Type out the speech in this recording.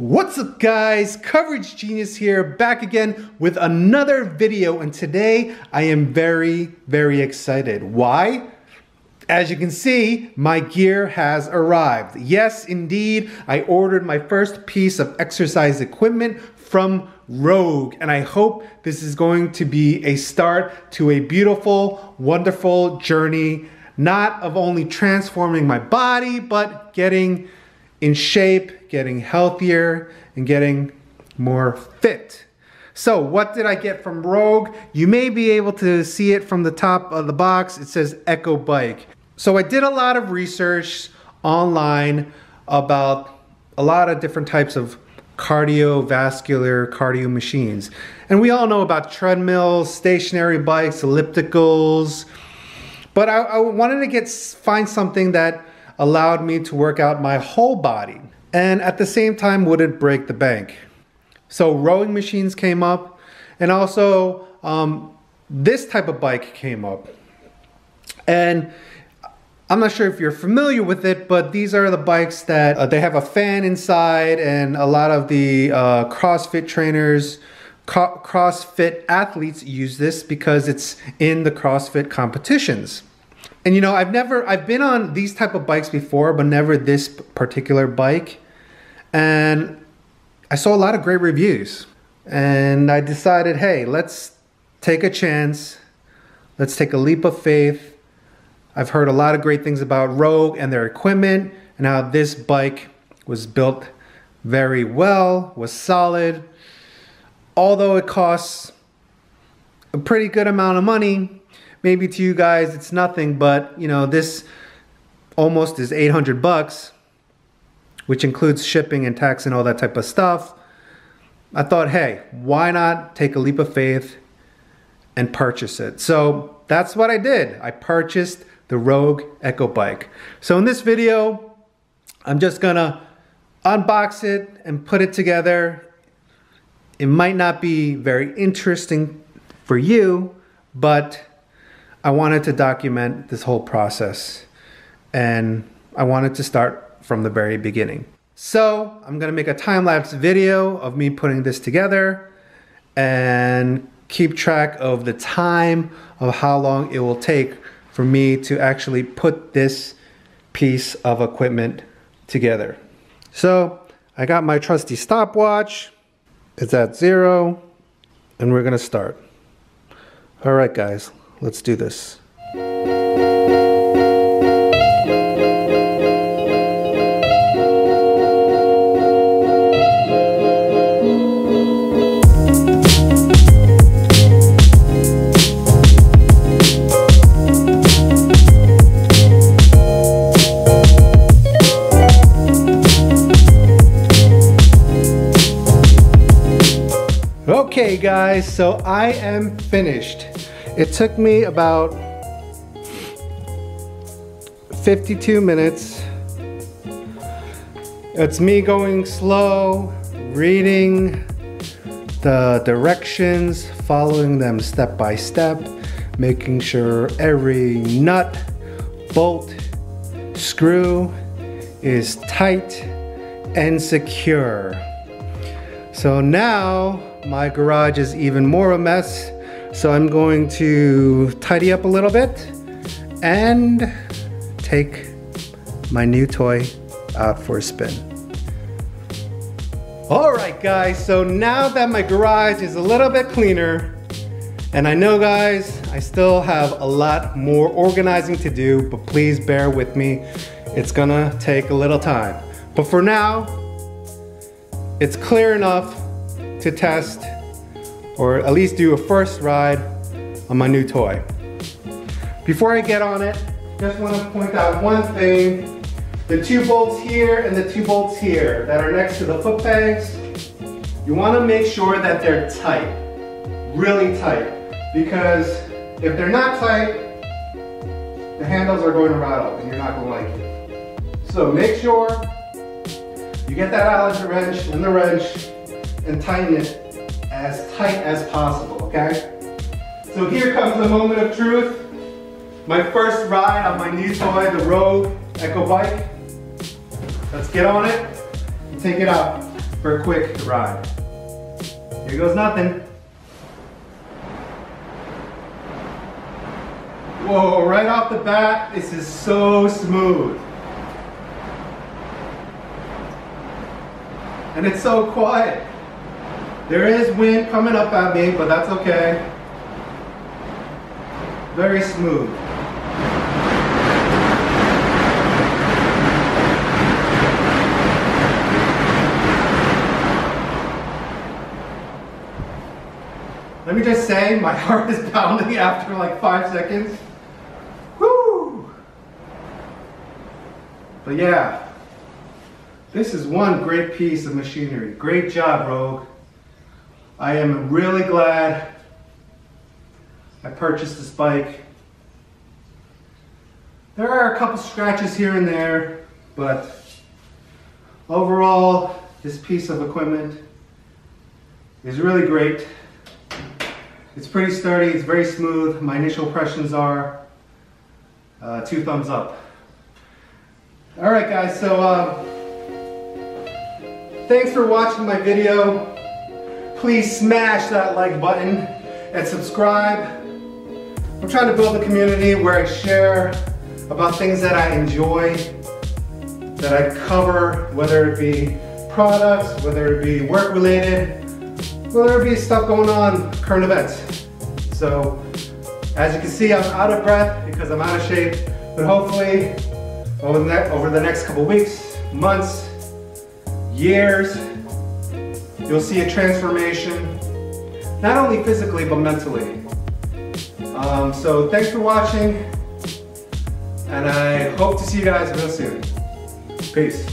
What's up guys, Coverage Genius here, back again with another video and today I am very, very excited. Why? As you can see, my gear has arrived. Yes, indeed, I ordered my first piece of exercise equipment from Rogue and I hope this is going to be a start to a beautiful, wonderful journey, not of only transforming my body, but getting in shape, getting healthier, and getting more fit. So what did I get from Rogue? You may be able to see it from the top of the box. It says Echo Bike. So I did a lot of research online about a lot of different types of cardiovascular cardio machines. And we all know about treadmills, stationary bikes, ellipticals. But I, I wanted to get find something that allowed me to work out my whole body and at the same time wouldn't break the bank. So rowing machines came up and also um, this type of bike came up. And I'm not sure if you're familiar with it, but these are the bikes that uh, they have a fan inside and a lot of the uh, CrossFit trainers, CrossFit athletes use this because it's in the CrossFit competitions. And you know, I've never, I've been on these type of bikes before, but never this particular bike. And I saw a lot of great reviews. And I decided, hey, let's take a chance. Let's take a leap of faith. I've heard a lot of great things about Rogue and their equipment and how this bike was built very well, was solid. Although it costs a pretty good amount of money, maybe to you guys it's nothing, but you know, this almost is 800 bucks, which includes shipping and tax and all that type of stuff. I thought, hey, why not take a leap of faith and purchase it? So that's what I did. I purchased the Rogue Echo Bike. So in this video, I'm just gonna unbox it and put it together. It might not be very interesting for you, but I wanted to document this whole process and I wanted to start from the very beginning. So I'm gonna make a time-lapse video of me putting this together and keep track of the time of how long it will take for me to actually put this piece of equipment together. So I got my trusty stopwatch. It's at zero and we're gonna start. All right, guys, Let's do this. Okay guys, so I am finished. It took me about 52 minutes. It's me going slow, reading the directions, following them step by step, making sure every nut, bolt, screw is tight and secure. So now my garage is even more a mess so I'm going to tidy up a little bit and take my new toy out for a spin. All right guys, so now that my garage is a little bit cleaner, and I know guys, I still have a lot more organizing to do, but please bear with me. It's gonna take a little time. But for now, it's clear enough to test or at least do a first ride on my new toy. Before I get on it, just want to point out one thing. The two bolts here and the two bolts here that are next to the foot pegs, you want to make sure that they're tight, really tight, because if they're not tight, the handles are going to rattle and you're not going to like it. So make sure you get that Allen wrench and the wrench and tighten it as tight as possible, okay? So here comes the moment of truth. My first ride on my new toy, the Rogue Echo Bike. Let's get on it and take it out. for a quick ride. Here goes nothing. Whoa, right off the bat, this is so smooth. And it's so quiet. There is wind coming up at me, but that's okay. Very smooth. Let me just say, my heart is pounding after like five seconds. Woo! But yeah, this is one great piece of machinery. Great job, Rogue. I am really glad I purchased this bike. There are a couple scratches here and there, but overall, this piece of equipment is really great. It's pretty sturdy, it's very smooth. My initial impressions are uh, two thumbs up. All right guys, so uh, thanks for watching my video. Please smash that like button and subscribe. I'm trying to build a community where I share about things that I enjoy, that I cover, whether it be products, whether it be work related, well, there'll be stuff going on, current events. So, as you can see, I'm out of breath because I'm out of shape, but hopefully, over the, over the next couple weeks, months, years, You'll see a transformation, not only physically, but mentally. Um, so thanks for watching, and I hope to see you guys real soon. Peace.